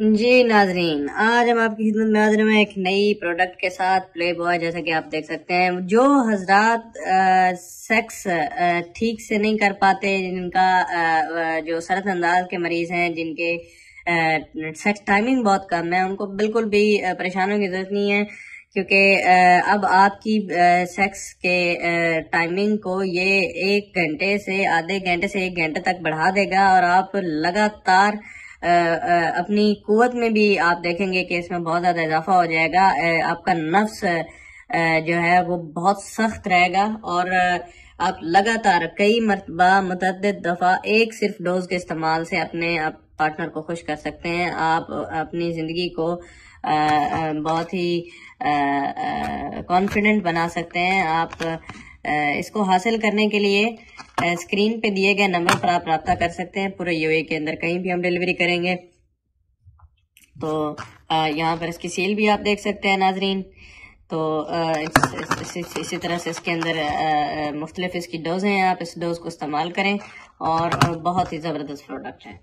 जी नाजरीन। आज हम आपकी खिदमत में हाजिर हैं एक नई प्रोडक्ट के साथ प्ले बॉय जैसा कि आप देख सकते हैं जो हजरात सेक्स ठीक से नहीं कर पाते जिनका आ, जो सरत अंदाज के मरीज़ हैं जिनके आ, सेक्स टाइमिंग बहुत कम है उनको बिल्कुल भी परेशानियों की ज़रूरत नहीं है क्योंकि अब आपकी सेक्स के टाइमिंग को ये एक घंटे से आधे घंटे से एक घंटे तक बढ़ा देगा और आप लगातार अपनी कुत में भी आप देखेंगे कि इसमें बहुत ज़्यादा इजाफा हो जाएगा। आपका नफ्स जो है वो बहुत सख्त रहेगा और आप लगातार कई मरतबा मुतद दफ़ा एक सिर्फ़ डोज के इस्तेमाल से अपने आप पार्टनर को खुश कर सकते हैं। आप अपनी ज़िंदगी को बहुत ही कॉन्फिडेंट बना सकते हैं। आप इसको हासिल करने के लिए स्क्रीन पे दिए गए नंबर पर आप रब्ता कर सकते हैं। पूरे यूए के अंदर कहीं भी हम डिलीवरी करेंगे। तो यहाँ पर इसकी सेल भी आप देख सकते हैं नाजरीन। तो इस, इस, इसी तरह से इसके अंदर मुख्तलिफ़ इसकी डोज हैं। आप इस डोज को इस्तेमाल करें और बहुत ही ज़बरदस्त प्रोडक्ट है।